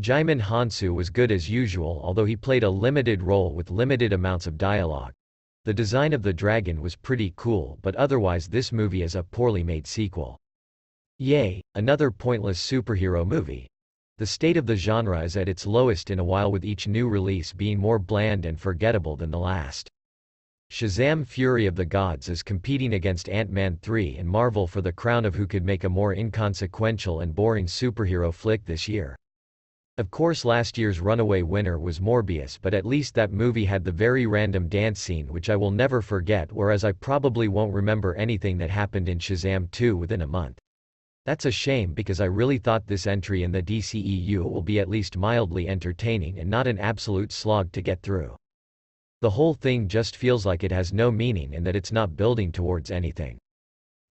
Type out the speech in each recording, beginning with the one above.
Djimon Hounsou was good as usual although he played a limited role with limited amounts of dialogue. The design of the dragon was pretty cool but otherwise this movie is a poorly made sequel. Yay, another pointless superhero movie. The state of the genre is at its lowest in a while with each new release being more bland and forgettable than the last. Shazam Fury of the Gods is competing against Ant-Man 3 and Marvel for the crown of who could make a more inconsequential and boring superhero flick this year. Of course last year's runaway winner was Morbius but at least that movie had the very random dance scene which I will never forget whereas I probably won't remember anything that happened in Shazam 2 within a month. That's a shame because I really thought this entry in the DCEU will be at least mildly entertaining and not an absolute slog to get through. The whole thing just feels like it has no meaning and that it's not building towards anything.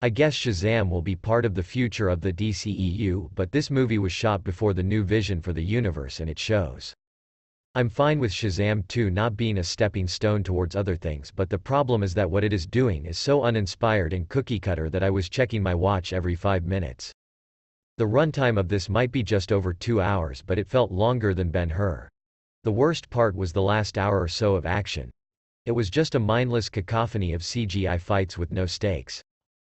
I guess Shazam will be part of the future of the DCEU but this movie was shot before the new vision for the universe and it shows. I'm fine with Shazam 2 not being a stepping stone towards other things but the problem is that what it is doing is so uninspired and cookie-cutter that I was checking my watch every five minutes. The runtime of this might be just over two hours but it felt longer than Ben-Hur. The worst part was the last hour or so of action. It was just a mindless cacophony of CGI fights with no stakes.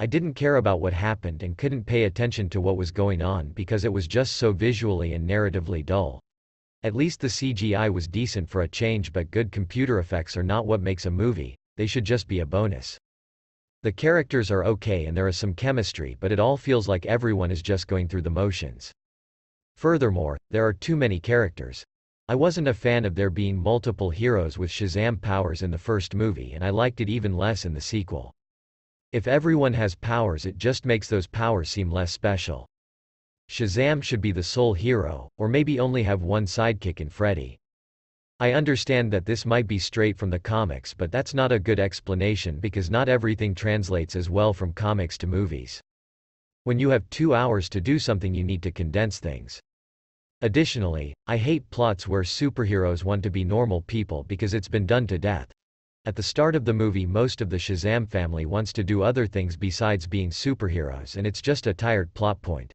I didn't care about what happened and couldn't pay attention to what was going on because it was just so visually and narratively dull. At least the CGI was decent for a change but good computer effects are not what makes a movie, they should just be a bonus. The characters are okay and there is some chemistry but it all feels like everyone is just going through the motions. Furthermore, there are too many characters. I wasn't a fan of there being multiple heroes with Shazam powers in the first movie and I liked it even less in the sequel. If everyone has powers it just makes those powers seem less special. Shazam should be the sole hero, or maybe only have one sidekick in Freddy. I understand that this might be straight from the comics but that's not a good explanation because not everything translates as well from comics to movies. When you have two hours to do something you need to condense things. Additionally, I hate plots where superheroes want to be normal people because it's been done to death. At the start of the movie most of the Shazam family wants to do other things besides being superheroes and it's just a tired plot point.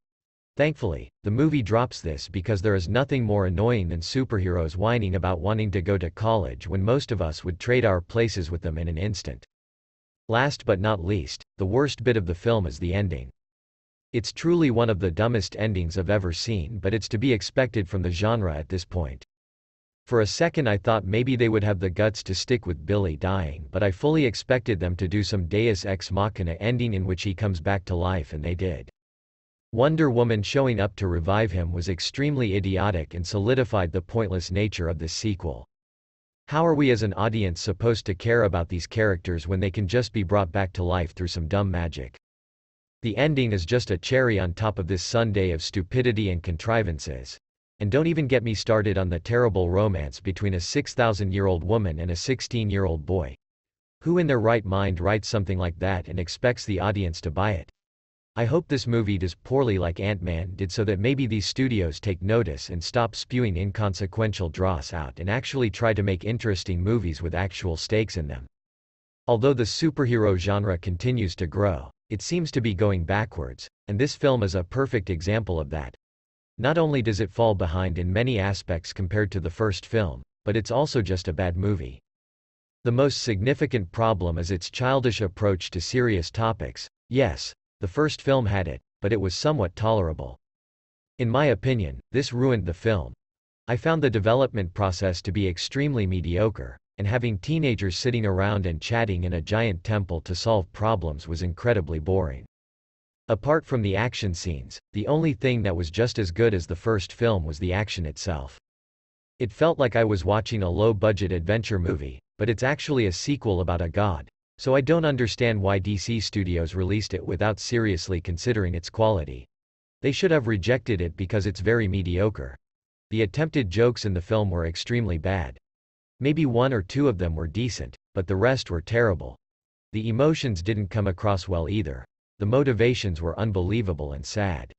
Thankfully, the movie drops this because there is nothing more annoying than superheroes whining about wanting to go to college when most of us would trade our places with them in an instant. Last but not least, the worst bit of the film is the ending. It's truly one of the dumbest endings I've ever seen but it's to be expected from the genre at this point. For a second I thought maybe they would have the guts to stick with Billy dying but I fully expected them to do some deus ex machina ending in which he comes back to life and they did. Wonder Woman showing up to revive him was extremely idiotic and solidified the pointless nature of this sequel. How are we as an audience supposed to care about these characters when they can just be brought back to life through some dumb magic? The ending is just a cherry on top of this sundae of stupidity and contrivances. And don't even get me started on the terrible romance between a 6,000-year-old woman and a 16-year-old boy. Who in their right mind writes something like that and expects the audience to buy it? I hope this movie does poorly like Ant-Man did so that maybe these studios take notice and stop spewing inconsequential dross out and actually try to make interesting movies with actual stakes in them. Although the superhero genre continues to grow, it seems to be going backwards, and this film is a perfect example of that. Not only does it fall behind in many aspects compared to the first film, but it's also just a bad movie. The most significant problem is its childish approach to serious topics. Yes, the first film had it, but it was somewhat tolerable. In my opinion, this ruined the film. I found the development process to be extremely mediocre, and having teenagers sitting around and chatting in a giant temple to solve problems was incredibly boring. Apart from the action scenes, the only thing that was just as good as the first film was the action itself. It felt like I was watching a low-budget adventure movie, but it's actually a sequel about a god. So I don't understand why DC Studios released it without seriously considering its quality. They should have rejected it because it's very mediocre. The attempted jokes in the film were extremely bad. Maybe one or two of them were decent, but the rest were terrible. The emotions didn't come across well either. The motivations were unbelievable and sad.